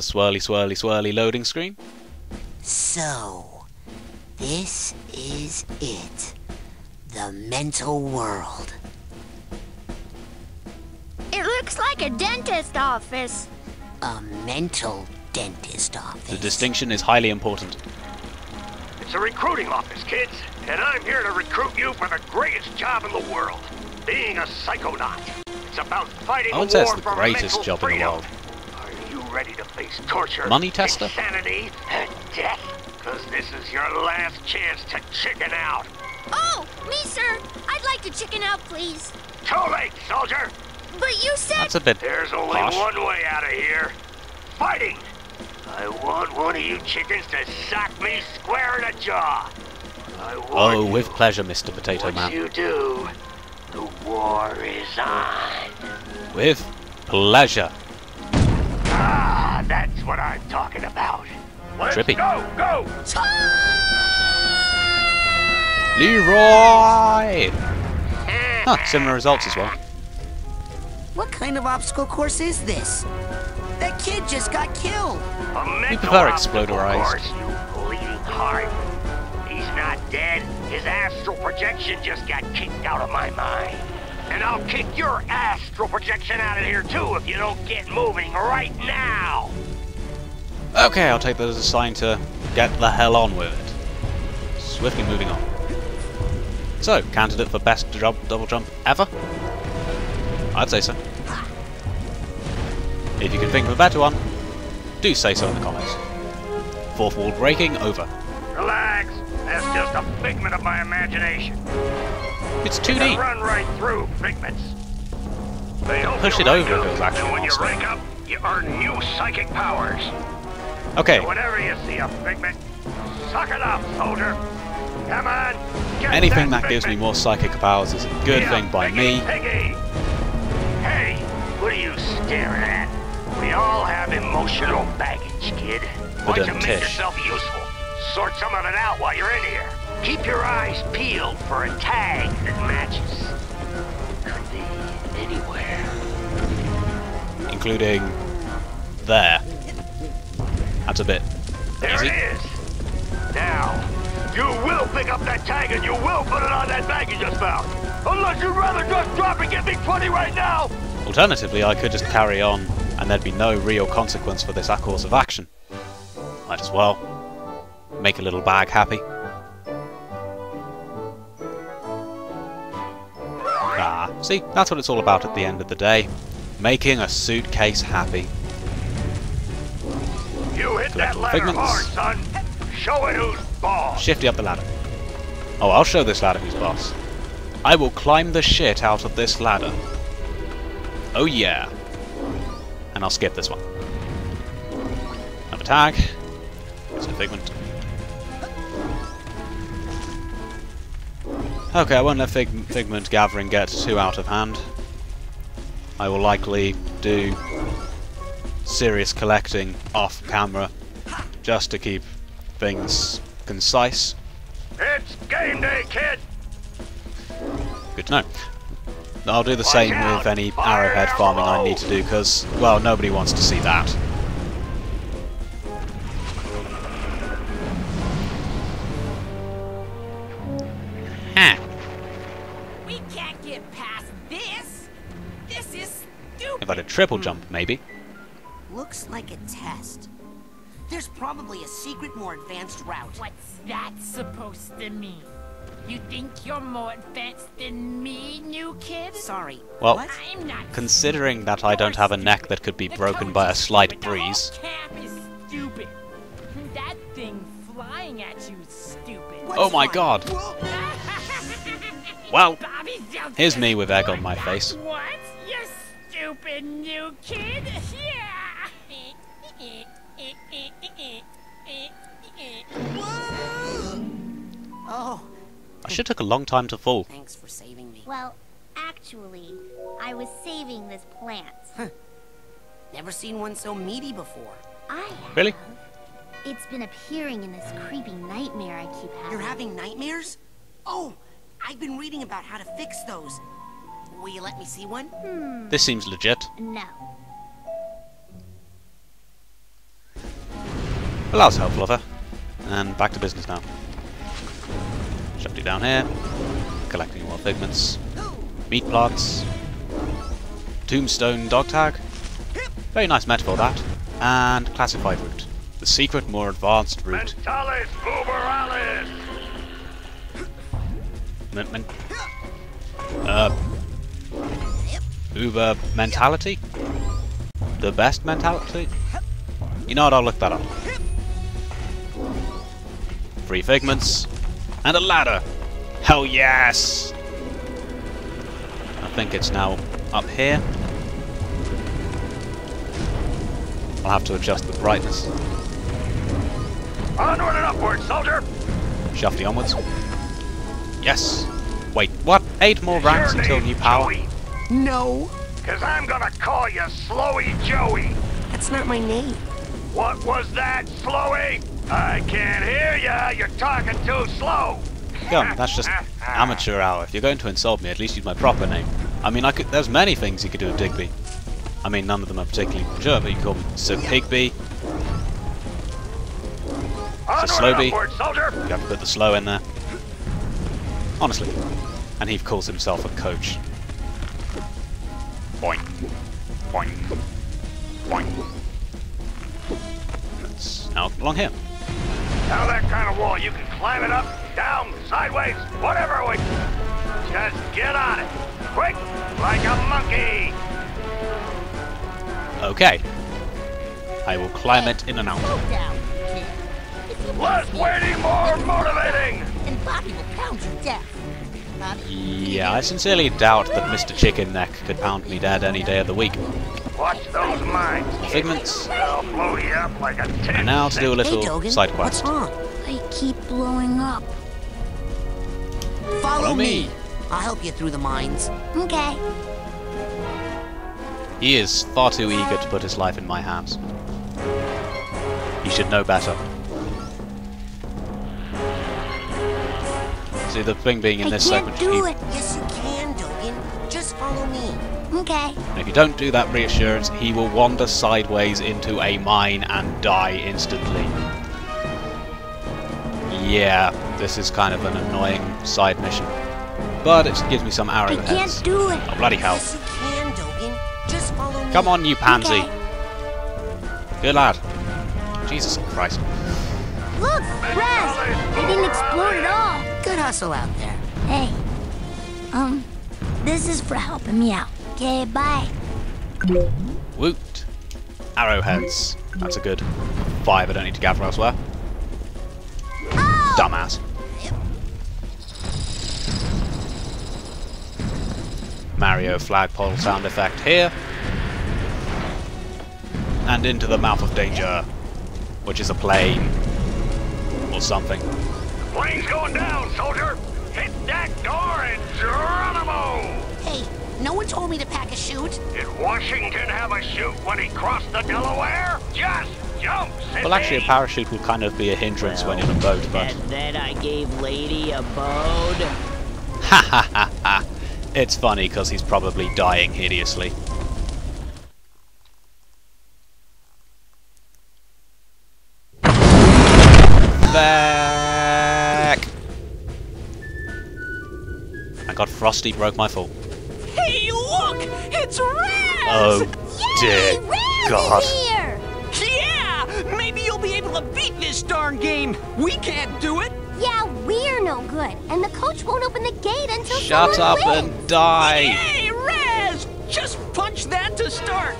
swirly, swirly, swirly loading screen. So, this is it. The mental world. It looks like a dentist office. A mental dentist office. The distinction is highly important. It's a recruiting office, kids, and I'm here to recruit you for the greatest job in the world, being a psychonaut. It's about fighting I a wouldn't say it's the greatest mental job in the world. Are you ready to face torture, Money tester? insanity, and death? Because this is your last chance to chicken out. Oh, me, sir. I'd like to chicken out, please. Too late, soldier. But you said... That's a bit There's only harsh. one way out of here. Fighting. I want one of you chickens to sock me square in the jaw. I want Oh, you. with pleasure, Mr. Potato Once Man. you do, the war is on. With pleasure. That's what I'm talking about. Let's Trippy. go, go! Leroy! Huh, similar results as well. What kind of obstacle course is this? That kid just got killed. A mental prefer obstacle exploderized. course, you bleeding heart. He's not dead. His astral projection just got kicked out of my mind. And I'll kick your astral projection out of here too if you don't get moving right now. Okay, I'll take that as a sign to get the hell on with it. Swiftly moving on. So, candidate for best jump, double jump ever? I'd say so. If you can think of a better one, do say so in the comments. Fourth wall breaking over. Relax. That's just a figment of my imagination. It's They 2D. run right through figments. They Push it over if it was actually when you rank up, you earn new psychic powers. Okay, Whenever you see a figment, suck it up, soldier. Come on. Anything that gives me more psychic powers is a good Yeah, thing by piggy, me. Piggy. Hey, what are you staring at? We all have emotional baggage, kid. Why don't you make yourself useful? Sort some of it out while you're in here. Keep your eyes peeled for a tag that matches. Could be anywhere. including there. That's a bit There easy. it is. Now, you will pick up that tag and you will put it on that bag you just found. Unless you'd rather just drop and give me 20 right now. Alternatively, I could just carry on and there'd be no real consequence for this course of action. Might as well make a little bag happy. Ah, see, that's what it's all about at the end of the day. Making a suitcase happy. You hit that ladder hard, son. Show it who's boss. Shifty up the ladder. Oh, I'll show this ladder who's boss. I will climb the shit out of this ladder. Oh yeah. And I'll skip this one. Another tag. It's a figment. Okay, I won't let fig figment gathering get too out of hand. I will likely do serious collecting off camera just to keep things concise. It's game day, kid. Good to know. I'll do the same with any arrowhead farming I need to do because, well, nobody wants to see that. Huh. We can't get past this. This is stupid. If I did a triple jump, maybe. Looks like a test. There's probably a secret, more advanced route. What's that supposed to mean? You think you're more advanced than me, new kid? Sorry. Well, what? I'm not. Considering that I don't have a neck that could be broken by a slight stupid. The whole breeze, camp is stupid. That thing flying at you is stupid. What's Oh my fun? god. Whoa. well, here's me with egg on my face. What? You stupid new kid? Oh, I should took a long time to fall. thanks for saving me. Well, actually, I was saving this plant. Huh. Never seen one so meaty before. I have. Really? It's been appearing in this creepy nightmare I keep having. You're having nightmares? Oh, I've been reading about how to fix those. Will you let me see one? Hmm. This seems legit. No. Well, that was helpful of her. And back to business now. Shoved you down here. Collecting more figments. Meat plots. Tombstone dog tag. Very nice metaphor that. And classified route. The secret, more advanced route. Mentalis Uber Alles! Men- men- uh, Uber mentality? The best mentality? You know what, I'll look that up. Free figments. And a ladder! Hell yes! I think it's now up here. I'll have to adjust the brightness. Onward and upward, soldier! Shafty onwards. Yes! Wait, what? Eight more ranks Your until name, new power? Joey, No, Cause I'm gonna call you Slowy Joey. that's not my name. What was that, Slowy? I can't hear ya. You're talking too slow. Come, that's just amateur hour. If you're going to insult me, at least use my proper name. I mean, I could. There's many things you could do with Digby. I mean, none of them are particularly mature, but you can call me Sir Pigby. Sir Slowby. and B. upward, soldier. You have to put the slow in there. Honestly. And he calls himself a coach. Boing. Boing. Boing. That's now along here. Now that kind of wall, you can climb it up, down, sideways, whatever way. Just get on it. Quick, like a monkey. Okay. I will climb it in and out. Slow down, kid. If you Less waiting, more motivating. and Bobby will pound you deaf. Bobby, Yeah, I sincerely doubt that Mr. Chicken Neck could pound me dead any day of the week. Watch those mines. Figments. They'll blow you up like a tin And now to do a Hey, little Dogen, side what's quest. wrong? They keep blowing up. Follow, Follow me. me. I'll help you through the mines. Okay. He is far too eager to put his life in my hands. He should know better. See, the thing being in I this can't segment, do he- it. Yes, Okay. And if you don't do that reassurance, he will wander sideways into a mine and die instantly. Yeah, this is kind of an annoying side mission. But it gives me some I arrowheads. can't do it. Oh, bloody hell. Yes, can, Just follow me. Come on, you pansy. Okay. Good lad. Jesus Christ. Look, Raz. They didn't explode at all. Good hustle out there. Hey. Um, this is for helping me out. Okay, bye. Woot. Arrowheads. That's a good five I don't need to gather elsewhere. Oh! Dumbass. Mario flagpole sound effect here. And into the mouth of danger. Which is a plane. Or something. Plane's going down, soldier. No one told me to pack a chute. Did Washington have a chute when he crossed the Delaware? Just jump, Sissy. Well, actually, a parachute will kind of be a hindrance when you're on a boat, but. And then I gave Lady a bode. Ha ha ha ha! It's funny because he's probably dying hideously. Back! I got Frosty broke my fall. Hey, look! It's Raz! Oh dear Raz God! here. Yeah! Maybe you'll be able to beat this darn game. We can't do it. Yeah, we're no good, and the coach won't open the gate until Shut someone up wins. and die! Hey, Raz! Just punch that to start.